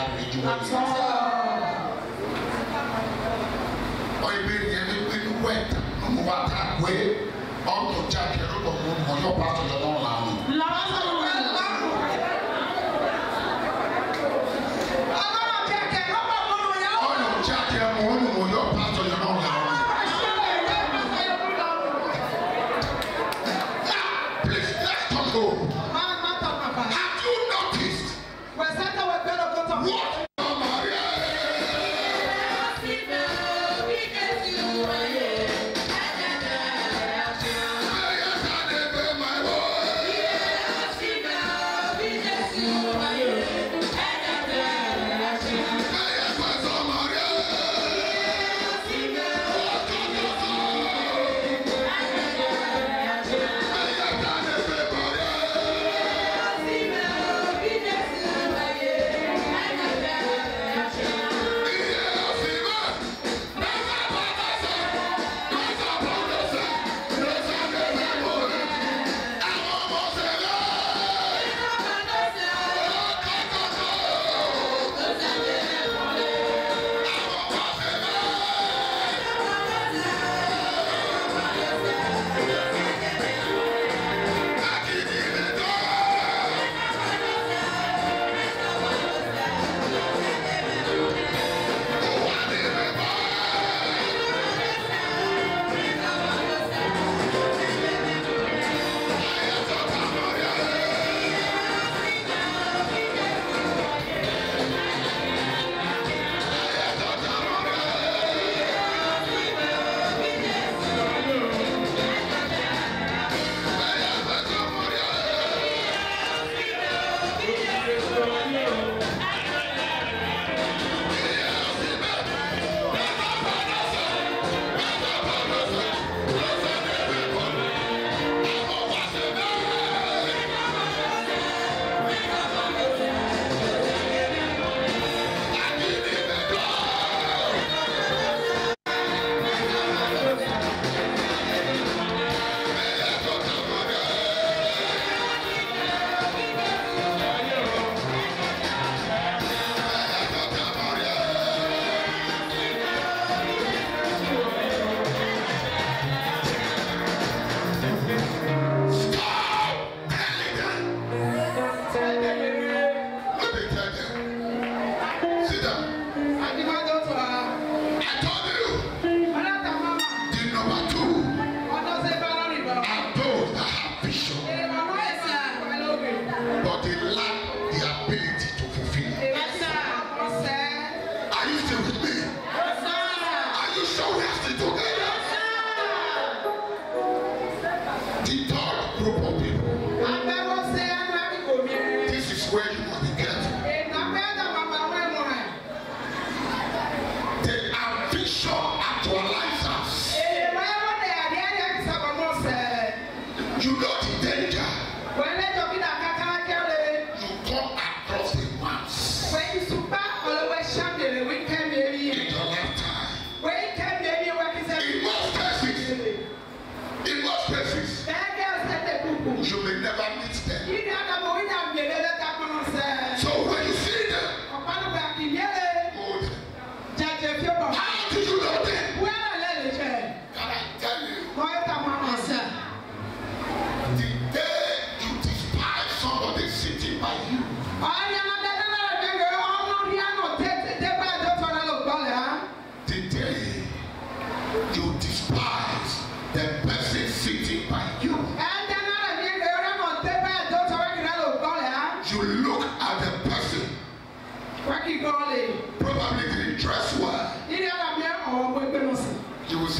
dànù ìjú wọn yẹn. ọ̀yẹ́bí yẹn ní pé ní wẹ́ẹ̀tì nínú wa tá a gbé ọ̀tọ̀ jáde lọ́dọ̀ mọ́ ọ̀yọ́ pàtó lọ́wọ́ làwọn. làwọn sọ̀rọ̀.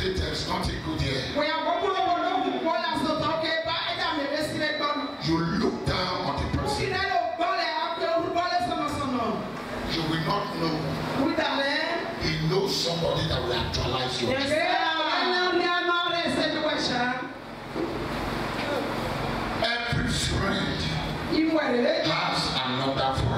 say there is nothing good here. Wòye àkókò owó ló kù kó la sọ̀tọ̀ kẹ́ bá ẹ̀dá mèrè sílẹ̀ gbọ́dọ̀. You look down on the person. Òkè náà ló gbọ́lẹ̀ àpè olúbọ́lẹ̀ sọ̀nàsọ̀nà. You will not know. Wúdàlẹ́. Eh? He knows somebody that will actualize your life. Ẹ̀sẹ̀ ẹ̀nà ni a máa rẹ̀ ṣẹ́jú wẹ̀ṣẹ̀. Every friend. Ìwẹ̀rẹ̀. Has another friend.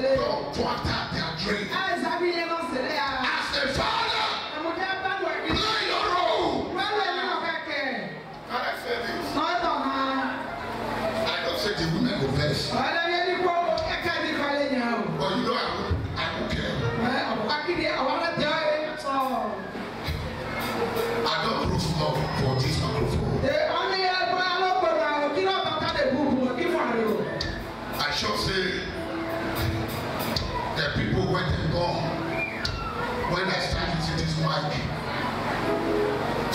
Amen. To, to attack their dream.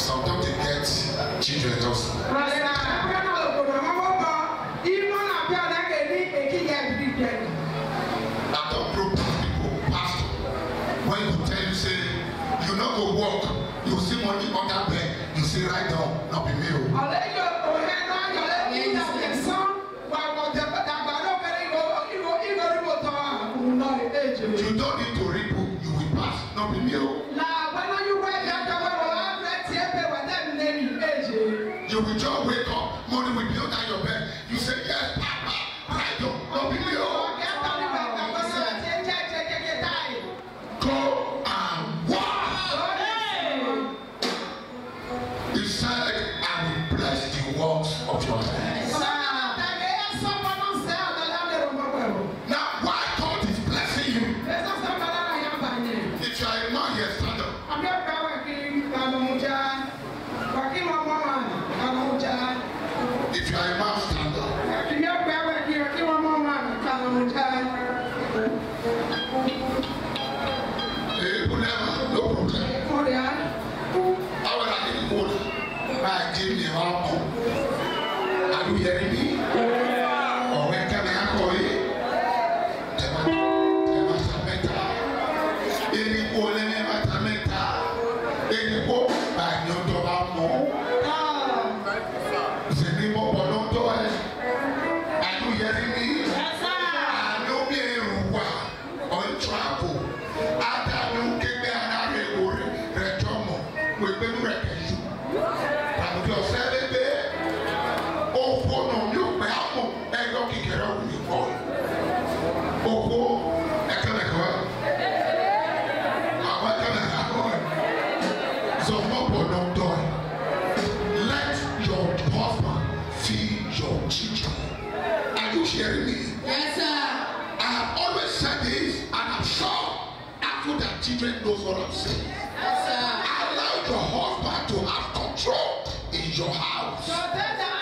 sometimes they get children also. Right. you will job with el even knows what I'm saying. Yes, Allow the husband to have control in your house. So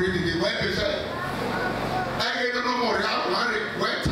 reading, they went I get to more. I am to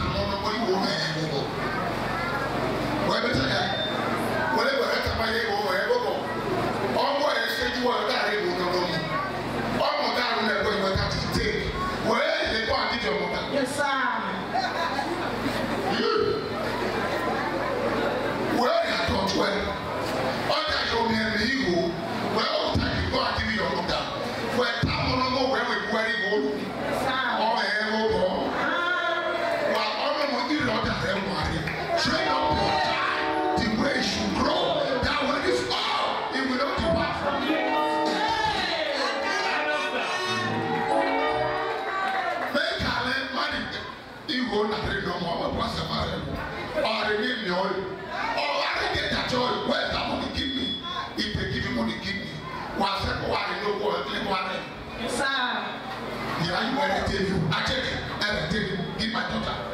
believe Mohammed? Yes, sir. The argument I gave you, I take it, and I take it,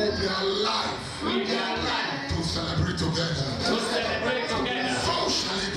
let their life, with their life, to celebrate together. To celebrate together. Socially.